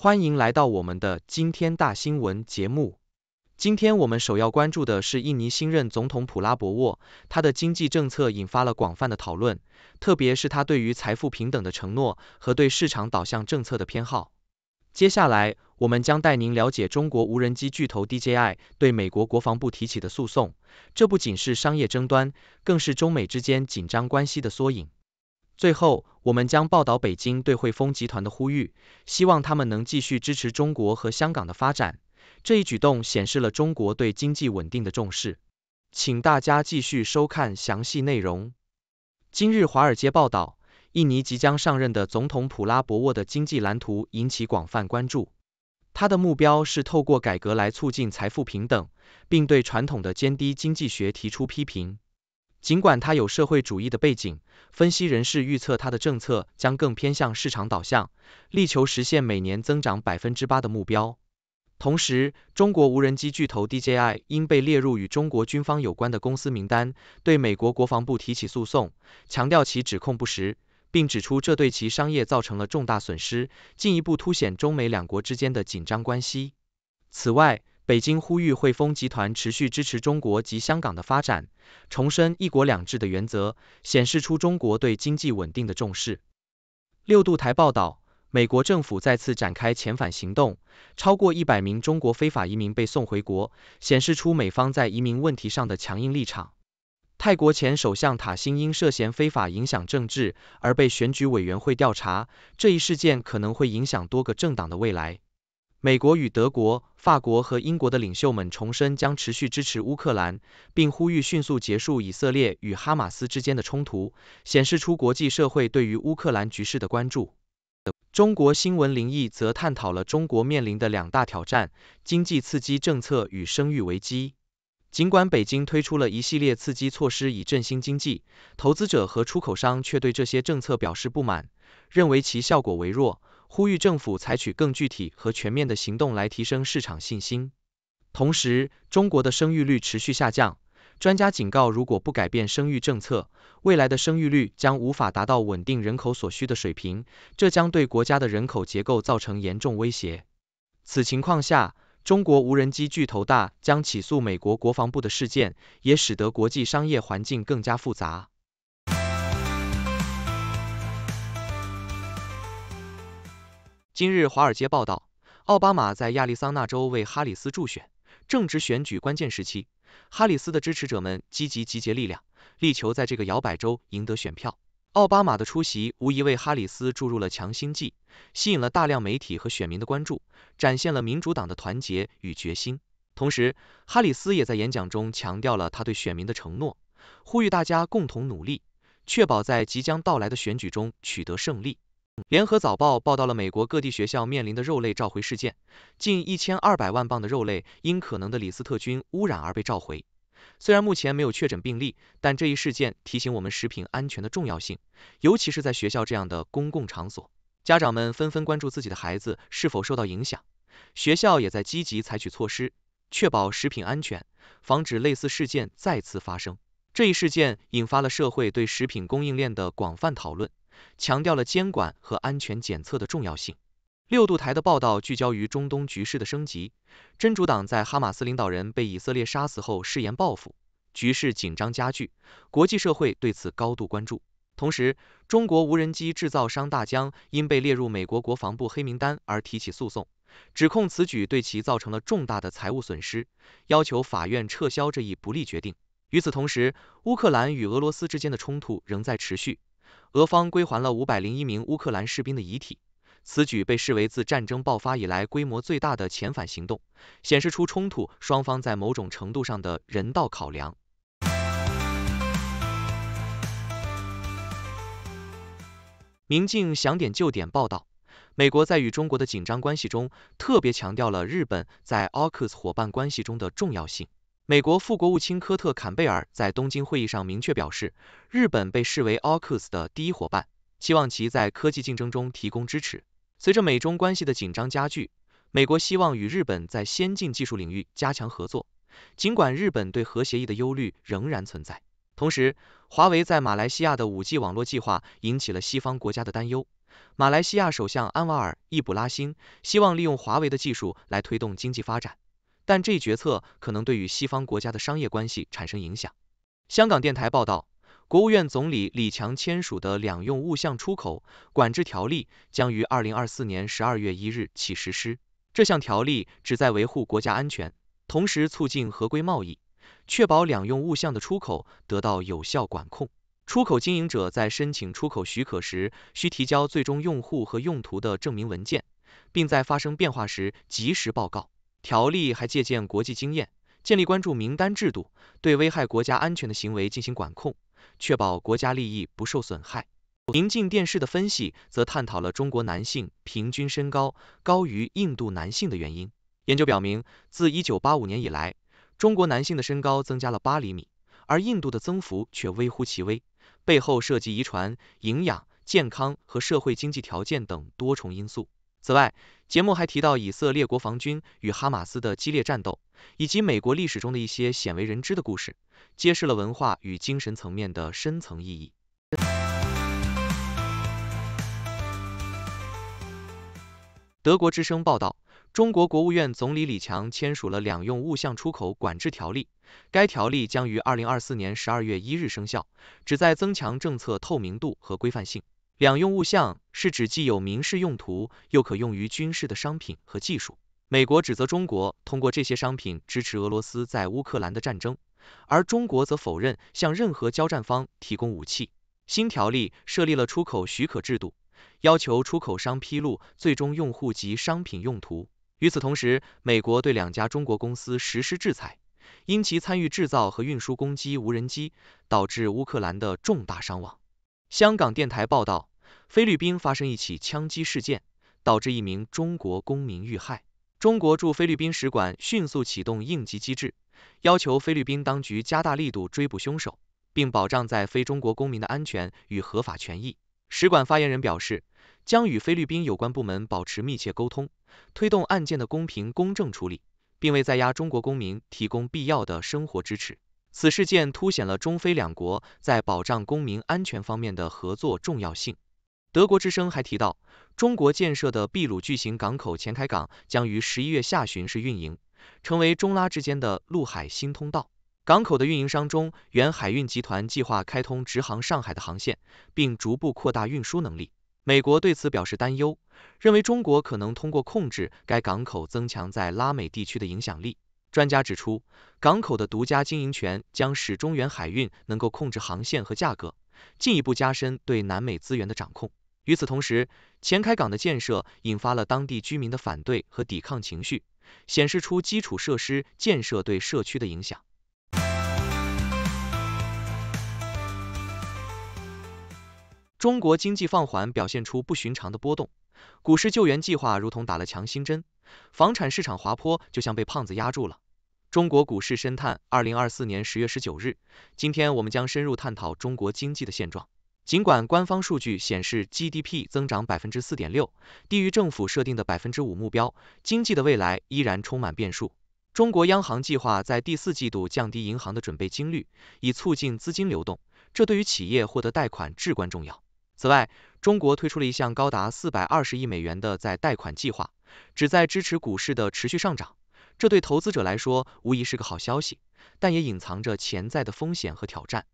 欢迎来到我们的今天大新闻节目。今天我们首要关注的是印尼新任总统普拉博沃，他的经济政策引发了广泛的讨论，特别是他对于财富平等的承诺和对市场导向政策的偏好。接下来，我们将带您了解中国无人机巨头 DJI 对美国国防部提起的诉讼，这不仅是商业争端，更是中美之间紧张关系的缩影。最后，我们将报道北京对汇丰集团的呼吁，希望他们能继续支持中国和香港的发展。这一举动显示了中国对经济稳定的重视。请大家继续收看详细内容。今日华尔街报道，印尼即将上任的总统普拉博沃的经济蓝图引起广泛关注。他的目标是透过改革来促进财富平等，并对传统的尖低经济学提出批评。尽管他有社会主义的背景，分析人士预测他的政策将更偏向市场导向，力求实现每年增长百分之八的目标。同时，中国无人机巨头 DJI 因被列入与中国军方有关的公司名单，对美国国防部提起诉讼，强调其指控不实，并指出这对其商业造成了重大损失，进一步凸显中美两国之间的紧张关系。此外，北京呼吁汇丰集团持续支持中国及香港的发展，重申一国两制的原则，显示出中国对经济稳定的重视。六度台报道，美国政府再次展开遣返行动，超过一百名中国非法移民被送回国，显示出美方在移民问题上的强硬立场。泰国前首相塔辛因涉嫌非法影响政治而被选举委员会调查，这一事件可能会影响多个政党的未来。美国与德国、法国和英国的领袖们重申将持续支持乌克兰，并呼吁迅速结束以色列与哈马斯之间的冲突，显示出国际社会对于乌克兰局势的关注。中国新闻灵异则探讨了中国面临的两大挑战：经济刺激政策与生育危机。尽管北京推出了一系列刺激措施以振兴经济，投资者和出口商却对这些政策表示不满，认为其效果微弱。呼吁政府采取更具体和全面的行动来提升市场信心。同时，中国的生育率持续下降，专家警告，如果不改变生育政策，未来的生育率将无法达到稳定人口所需的水平，这将对国家的人口结构造成严重威胁。此情况下，中国无人机巨头大将起诉美国国防部的事件，也使得国际商业环境更加复杂。今日华尔街报道，奥巴马在亚利桑那州为哈里斯助选。正值选举关键时期，哈里斯的支持者们积极集结力量，力求在这个摇摆州赢得选票。奥巴马的出席无疑为哈里斯注入了强心剂，吸引了大量媒体和选民的关注，展现了民主党的团结与决心。同时，哈里斯也在演讲中强调了他对选民的承诺，呼吁大家共同努力，确保在即将到来的选举中取得胜利。联合早报报道了美国各地学校面临的肉类召回事件，近一千二百万磅的肉类因可能的李斯特菌污染而被召回。虽然目前没有确诊病例，但这一事件提醒我们食品安全的重要性，尤其是在学校这样的公共场所。家长们纷纷关注自己的孩子是否受到影响，学校也在积极采取措施，确保食品安全，防止类似事件再次发生。这一事件引发了社会对食品供应链的广泛讨论。强调了监管和安全检测的重要性。六度台的报道聚焦于中东局势的升级。真主党在哈马斯领导人被以色列杀死后誓言报复，局势紧张加剧，国际社会对此高度关注。同时，中国无人机制造商大疆因被列入美国国防部黑名单而提起诉讼，指控此举对其造成了重大的财务损失，要求法院撤销这一不利决定。与此同时，乌克兰与俄罗斯之间的冲突仍在持续。俄方归还了五百零一名乌克兰士兵的遗体，此举被视为自战争爆发以来规模最大的遣返行动，显示出冲突双方在某种程度上的人道考量。明镜想点就点报道，美国在与中国的紧张关系中，特别强调了日本在 AUKUS 伙伴关系中的重要性。美国副国务卿科特·坎贝尔在东京会议上明确表示，日本被视为 AUKUS 的第一伙伴，期望其在科技竞争中提供支持。随着美中关系的紧张加剧，美国希望与日本在先进技术领域加强合作。尽管日本对核协议的忧虑仍然存在，同时，华为在马来西亚的 5G 网络计划引起了西方国家的担忧。马来西亚首相安瓦尔·易卜拉欣希望利用华为的技术来推动经济发展，但这一决策可能对于西方国家的商业关系产生影响。香港电台报道，国务院总理李强签署的两用物项出口管制条例将于二零二四年十二月一日起实施。这项条例旨在维护国家安全，同时促进合规贸易，确保两用物项的出口得到有效管控。出口经营者在申请出口许可时，需提交最终用户和用途的证明文件，并在发生变化时及时报告。条例还借鉴国际经验，建立关注名单制度，对危害国家安全的行为进行管控，确保国家利益不受损害。临近电视的分析则探讨了中国男性平均身高高于印度男性的原因。研究表明，自1985年以来，中国男性的身高增加了8厘米，而印度的增幅却微乎其微。背后涉及遗传、营养、健康和社会经济条件等多重因素。此外，节目还提到以色列国防军与哈马斯的激烈战斗，以及美国历史中的一些鲜为人知的故事，揭示了文化与精神层面的深层意义。德国之声报道。中国国务院总理李强签署了两用物项出口管制条例，该条例将于二零二四年十二月一日生效，旨在增强政策透明度和规范性。两用物项是指既有民事用途又可用于军事的商品和技术。美国指责中国通过这些商品支持俄罗斯在乌克兰的战争，而中国则否认向任何交战方提供武器。新条例设立了出口许可制度，要求出口商披露最终用户及商品用途。与此同时，美国对两家中国公司实施制裁，因其参与制造和运输攻击无人机，导致乌克兰的重大伤亡。香港电台报道，菲律宾发生一起枪击事件，导致一名中国公民遇害。中国驻菲律宾使馆迅速启动应急机制，要求菲律宾当局加大力度追捕凶手，并保障在非中国公民的安全与合法权益。使馆发言人表示。将与菲律宾有关部门保持密切沟通，推动案件的公平公正处理，并为在押中国公民提供必要的生活支持。此事件凸显了中菲两国在保障公民安全方面的合作重要性。德国之声还提到，中国建设的秘鲁巨型港口前开港将于十一月下旬试运营，成为中拉之间的陆海新通道。港口的运营商中原海运集团计划开通直航上海的航线，并逐步扩大运输能力。美国对此表示担忧，认为中国可能通过控制该港口增强在拉美地区的影响力。专家指出，港口的独家经营权将使中原海运能够控制航线和价格，进一步加深对南美资源的掌控。与此同时，前开港的建设引发了当地居民的反对和抵抗情绪，显示出基础设施建设对社区的影响。中国经济放缓表现出不寻常的波动，股市救援计划如同打了强心针，房产市场滑坡就像被胖子压住了。中国股市深探二零二四年十月十九日，今天我们将深入探讨中国经济的现状。尽管官方数据显示 GDP 增长百分之四点六，低于政府设定的百分之五目标，经济的未来依然充满变数。中国央行计划在第四季度降低银行的准备金率，以促进资金流动，这对于企业获得贷款至关重要。此外，中国推出了一项高达四百二十亿美元的再贷款计划，旨在支持股市的持续上涨。这对投资者来说无疑是个好消息，但也隐藏着潜在的风险和挑战。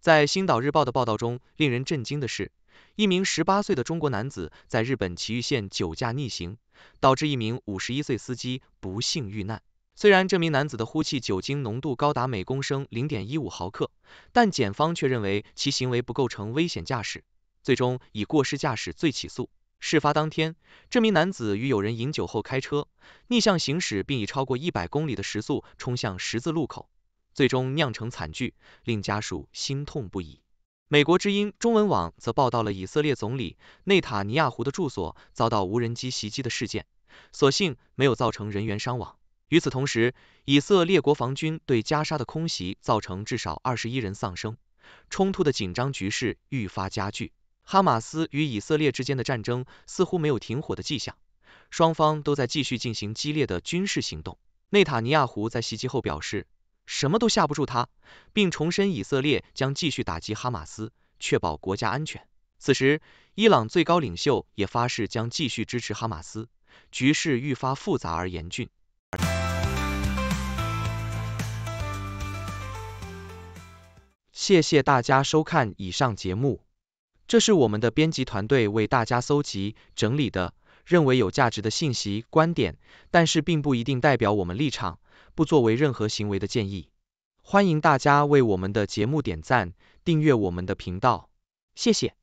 在《星岛日报》的报道中，令人震惊的是，一名十八岁的中国男子在日本崎玉县酒驾逆行，导致一名五十一岁司机不幸遇难。虽然这名男子的呼气酒精浓度高达每公升零点一五毫克，但检方却认为其行为不构成危险驾驶。最终以过失驾驶罪起诉。事发当天，这名男子与友人饮酒后开车，逆向行驶，并以超过一百公里的时速冲向十字路口，最终酿成惨剧，令家属心痛不已。美国之音中文网则报道了以色列总理内塔尼亚胡的住所遭到无人机袭击的事件，所幸没有造成人员伤亡。与此同时，以色列国防军对加沙的空袭造成至少二十一人丧生，冲突的紧张局势愈发加剧。哈马斯与以色列之间的战争似乎没有停火的迹象，双方都在继续进行激烈的军事行动。内塔尼亚胡在袭击后表示，什么都吓不住他，并重申以色列将继续打击哈马斯，确保国家安全。此时，伊朗最高领袖也发誓将继续支持哈马斯，局势愈发复杂而严峻。谢谢大家收看以上节目，这是我们的编辑团队为大家搜集整理的认为有价值的信息观点，但是并不一定代表我们立场，不作为任何行为的建议。欢迎大家为我们的节目点赞，订阅我们的频道，谢谢。